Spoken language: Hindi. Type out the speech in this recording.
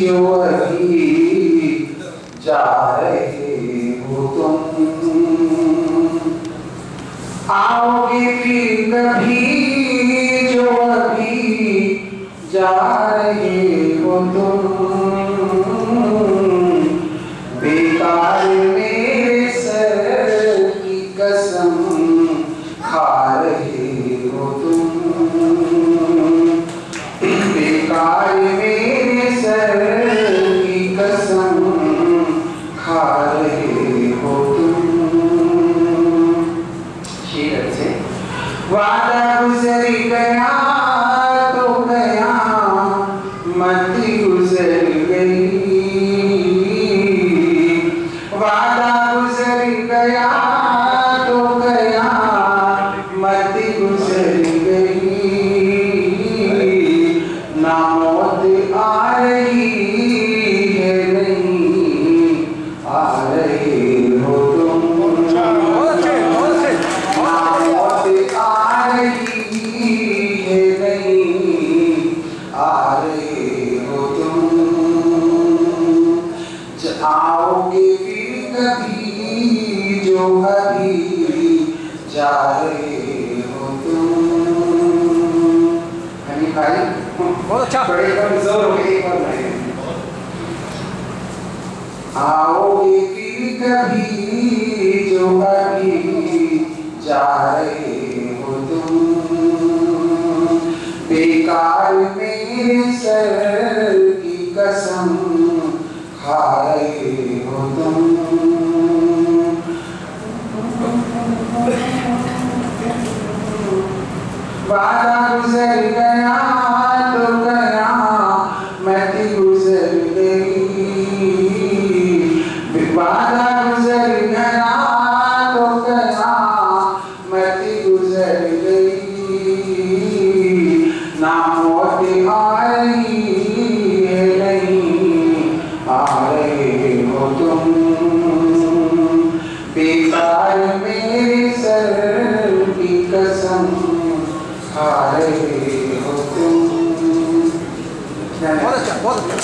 जो अभी जा रहे हो तुम। आओगे फिर कभी जो अभी जा रहे हो तुम। वादा गुजर अभी जा रहे हो तुम। हनी भाई। बहुत अच्छा। थोड़े एकदम ज़ोर हो गए एक बार भाई। आओगे फिर कभी जो अभी जा हो तुम? बेकार मेरे सर वादा गुजर गया तो गया मैं गुजर गई। वादा गुजर गया तो गया मैं गुजर गई। ना मौत आ रही है नहीं, आ रहे हो तुम। बेकार मेरे sir Bora, tia, bora, tia.